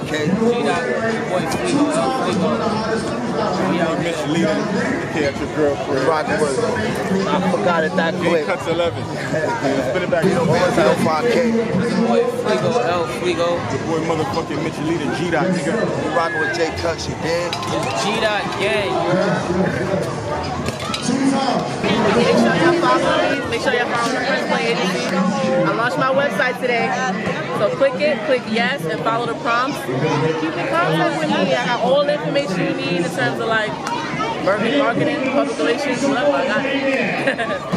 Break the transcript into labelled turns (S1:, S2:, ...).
S1: Vito 5K.
S2: G-Dot, your boy Fleego, El Fleego. We out
S3: Mitch
S2: here.
S3: Leader, aka at your girlfriend.
S1: Rockin' with I forgot it that
S3: Game
S1: quick.
S3: cuts 11. Spin it back.
S1: Vito, Bam Vito 5K.
S2: Your boy Fleego, El Fleego.
S3: Your boy motherfucking Mitch Leader, G Dot, nigga.
S1: You rockin' with Jay Cuttz, you dig?
S2: It's G-Dot gang, you heard?
S4: Make sure y'all follow me. Make sure y'all follow the website today. So click it, click yes, and follow the prompts. Keep in contact with me. I got all the information you need in terms of like marketing, public relations, whatever.